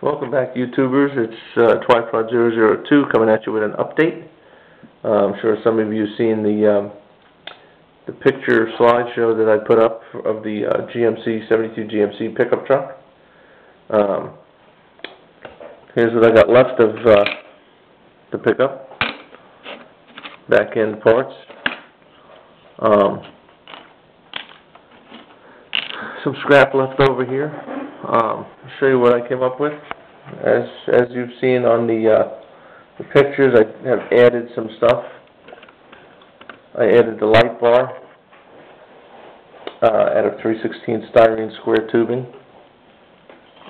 Welcome back, YouTubers. It's uh, Twyprod002 coming at you with an update. Uh, I'm sure some of you have seen the um, the picture slideshow that I put up of the uh, GMC 72 GMC pickup truck. Um, here's what I got left of uh, the pickup. Back end parts. Um, some scrap left over here. Um, I'll show you what I came up with. As, as you've seen on the, uh, the pictures, I have added some stuff. I added the light bar, uh, out of three sixteen styrene square tubing.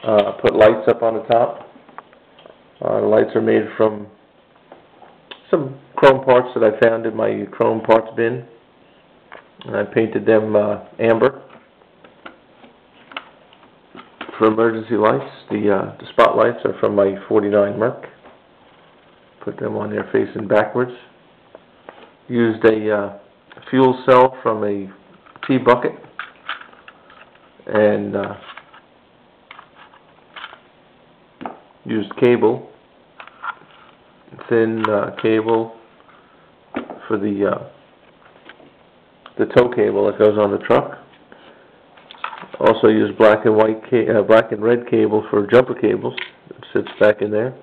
Uh, put lights up on the top. Uh, the lights are made from some chrome parts that I found in my chrome parts bin. And I painted them, uh, amber for emergency lights. The, uh, the spotlights are from my forty-nine Merc. Put them on there facing backwards. Used a, uh, fuel cell from a T-bucket. And, uh, used cable, thin, uh, cable for the, uh, the tow cable that goes on the truck. Also use black and white ca- uh, black and red cable for jumper cables. It sits back in there.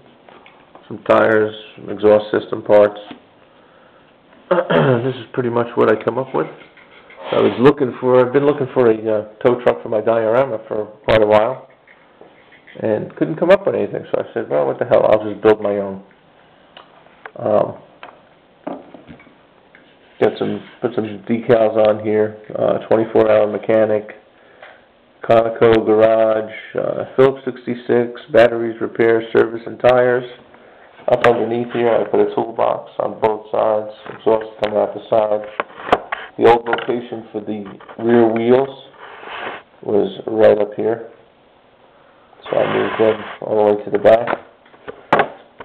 Some tires, exhaust system parts. this is pretty much what I come up with. I was looking for, I've been looking for a uh, tow truck for my diorama for quite a while. And couldn't come up with anything, so I said, well, what the hell, I'll just build my own. Um, got some, put some decals on here, uh, twenty-four hour mechanic, Conoco garage, uh, Phillips sixty-six, batteries, repair, service, and tires. Up underneath here, I put a toolbox on both sides, exhaust coming out the side. The old location for the rear wheels was right up here. So I moved them all the way to the back.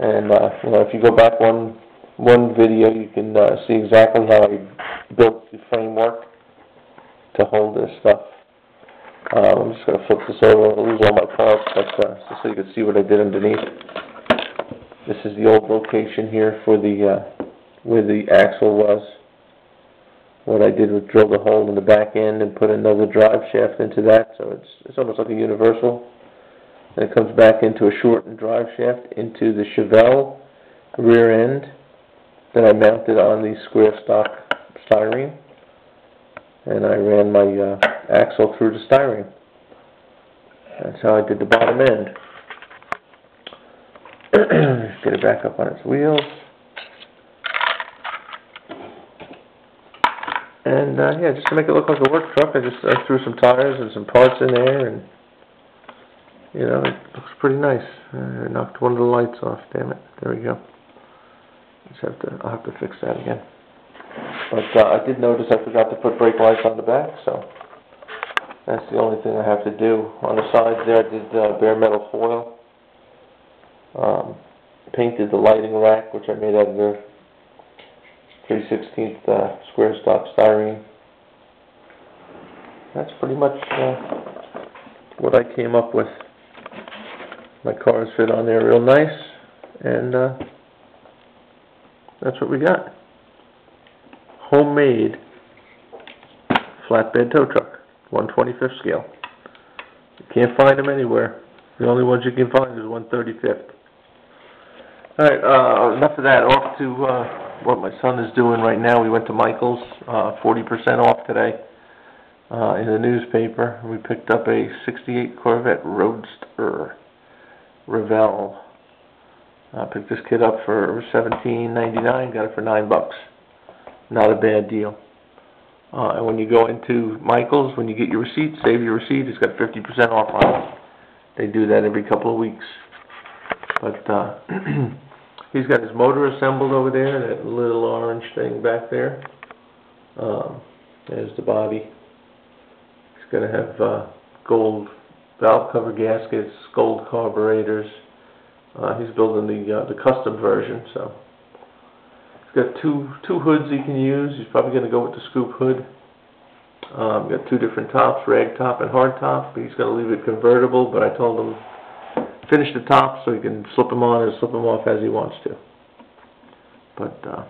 And, uh, you know, if you go back one, one video, you can, uh, see exactly how I built the framework to hold this stuff. I'm just gonna flip this over, I'll lose all my parts, but, uh, just so you can see what I did underneath. This is the old location here for the, uh, where the axle was. What I did was drill the hole in the back end and put another drive shaft into that, so it's, it's almost like a universal. And it comes back into a shortened drive shaft into the Chevelle rear end that I mounted on the square stock styrene. And I ran my, uh, axle through the styrene. That's how I did the bottom end. Get it back up on its wheels. And, uh, yeah, just to make it look like a work truck, I just, I threw some tires and some parts in there and, you know, it looks pretty nice. I knocked one of the lights off, damn it. There we go. Just have to, I'll have to fix that again. But, uh, I did notice I forgot to put brake lights on the back, so that's the only thing I have to do. On the sides there, I did, uh, bare metal foil. Um, painted the lighting rack, which I made out of the three sixteenth, uh, square stock styrene. That's pretty much, uh, what I came up with. My cars fit on there real nice, and, uh, that's what we got. Homemade flatbed tow truck, one twenty-fifth scale. You can't find them anywhere. The only ones you can find is one thirty-fifth. Alright, uh, enough of that, off to, uh, what my son is doing right now. We went to Michael's, uh, forty percent off today, uh, in the newspaper. We picked up a sixty-eight Corvette Roadster Revell. I picked this kid up for seventeen ninety-nine, got it for nine bucks. Not a bad deal. Uh, and when you go into Michael's, when you get your receipt, save your receipt, it's got fifty percent off on it. They do that every couple of weeks. But, uh, he's got his motor assembled over there, that little orange thing back there. Um, there's the body. He's gonna have, uh, gold valve cover gaskets, gold carburetors. Uh, he's building the, uh, the custom version, so. He's got two, two hoods he can use, he's probably gonna go with the scoop hood. Um, got two different tops, rag top and hard top, he's gonna leave it convertible, but I told him finish the top so he can slip them on and slip them off as he wants to. But, uh,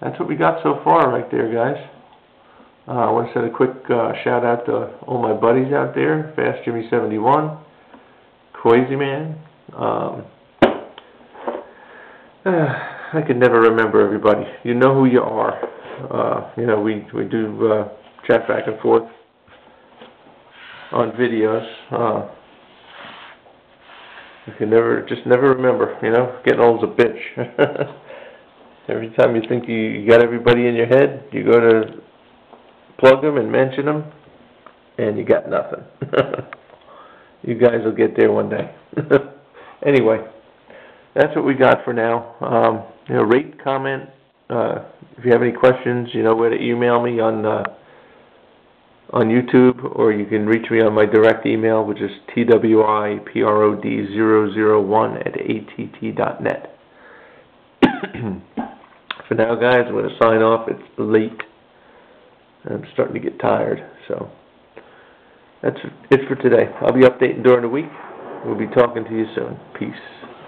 that's what we got so far right there, guys. Uh, I wanna send a quick, uh, shout out to all my buddies out there, Fast Jimmy seventy-one, Crazy Man, um, I can never remember everybody. You know who you are. Uh, you know, we, we do, uh, chat back and forth on videos, uh, I can never, just never remember, you know, getting old's a bitch. Every time you think you, you got everybody in your head, you go to plug them and mention them, and you got nothing. You guys will get there one day. Anyway, that's what we got for now. Um, you know, rate, comment, uh, if you have any questions, you know where to email me on, uh, on YouTube, or you can reach me on my direct email, which is twiprod zero zero one at att dot net. For now, guys, I'm gonna sign off, it's late. I'm starting to get tired, so. That's it for today. I'll be updating during the week. We'll be talking to you soon. Peace.